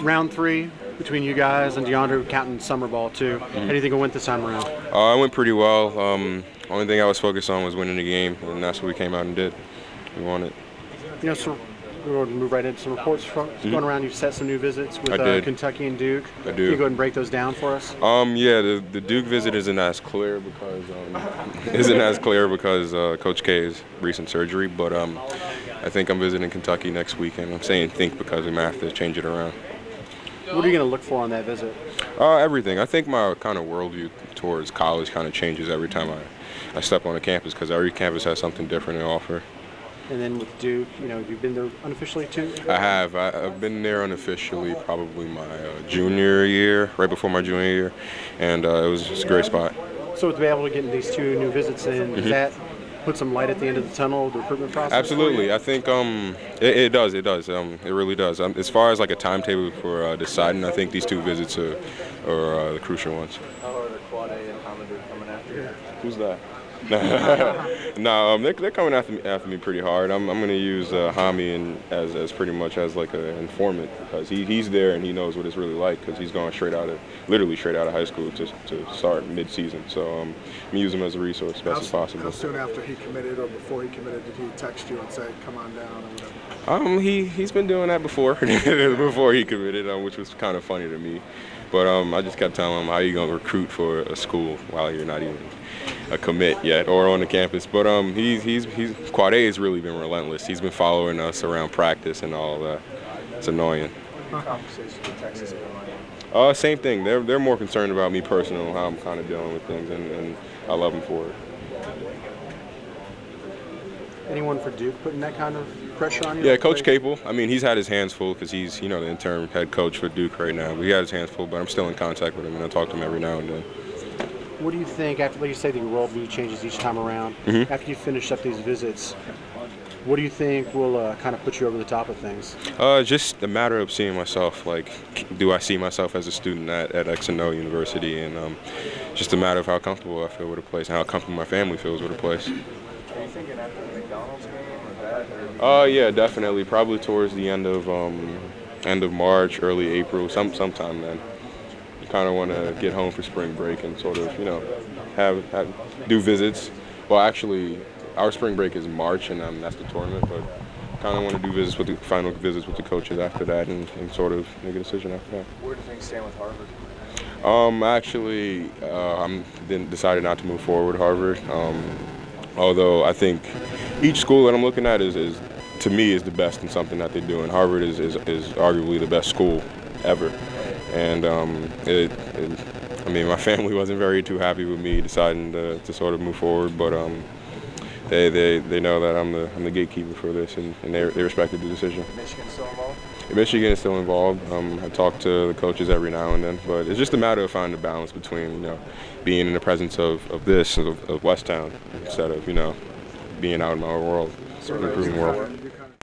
round three between you guys and DeAndre counting summer ball too. Mm-hmm. How do you think it went this time around? Uh, I went pretty well. Um, only thing I was focused on was winning the game, and that's what we came out and did. We won it. You know, so we're going to move right into some reports from, going around. You've set some new visits with Mm-hmm. Uh. Kentucky and Duke. I Can do. you go ahead and break those down for us? Um, yeah, the, the Duke visit isn't as clear because um, isn't as clear because uh, Coach K's recent surgery. But um, I think I'm visiting Kentucky next weekend. I'm saying think because we might have to change it around. What are you going to look for on that visit? Uh, everything. I think my kind of worldview towards college kind of changes every time I, I step on a campus because every campus has something different to offer. And then with Duke, you know, you've been there unofficially too. I have. I, I've been there unofficially probably my uh, junior year, right before my junior year, and uh, it was just a great spot. So to be able to get these two new visits in, Mm-hmm. does that put some light at the end of the tunnel, the recruitment process? Absolutely. I think um, it, it does. It does. Um, it really does. Um, as far as like a timetable for uh, deciding, I think these two visits are, are uh, the crucial ones. How are the Quade and Commodore coming after you? Who's that? no, um, they're, they're coming after me, after me pretty hard. I'm, I'm going to use uh, Hami and as, as pretty much as like an informant because he, he's there and he knows what it's really like because he's going straight out of, literally straight out of high school to, to start mid-season. So um, I'm going to use him as a resource as best as possible. How soon after he committed or before he committed did he text you and say, come on down or whatever? Um, he he's been doing that before, before he committed, um, which was kind of funny to me. But um, I just kept telling him, how you gonna recruit for a school while you're not even a commit yet or on the campus? But um, he's he's he's Quade has really been relentless. He's been following us around practice and all that. It's annoying. Conversation with Texas been like? Uh, same thing. They're they're more concerned about me personal, how I'm kind of dealing with things, and, and I love them for it. Anyone for Duke putting that kind of pressure on you? Yeah, Coach Capel. I mean, he's had his hands full because he's, you know, the interim head coach for Duke right now. But he had his hands full, but I'm still in contact with him, and I talk to him every now and then. What do you think after, like you say, the worldview changes each time around? Mm-hmm. After you finish up these visits, what do you think will uh, kind of put you over the top of things? Uh, just a matter of seeing myself. Like, do I see myself as a student at, at X and O University? And um, just a matter of how comfortable I feel with a place and how comfortable my family feels with a place. Are you thinking after the McDonald's game or that? Or Uh, yeah, definitely. Probably towards the end of um, end of March, early April, some sometime then. Kind of want to get home for spring break and sort of, you know, have, have do visits. Well, actually, our spring break is March, and um, that's the tournament. But kind of want to do visits with the final visits with the coaches after that, and, and sort of make a decision after that. where do things stand with Harvard? Um, actually, uh, I'm then decided not to move forward with Harvard. Um, although I think each school that I'm looking at is, is to me is the best in something that they do, and Harvard is, is, is arguably the best school ever. And um, it, it, I mean, my family wasn't very too happy with me deciding to, to sort of move forward, but um, they, they, they know that I'm the, I'm the gatekeeper for this, and, and they, they respected the decision. Michigan still involved? Michigan is still involved. Um, I talk to the coaches every now and then, but it's just a matter of finding a balance between you know being in the presence of, of this of, of Westtown instead of you know being out in my own world, improving world.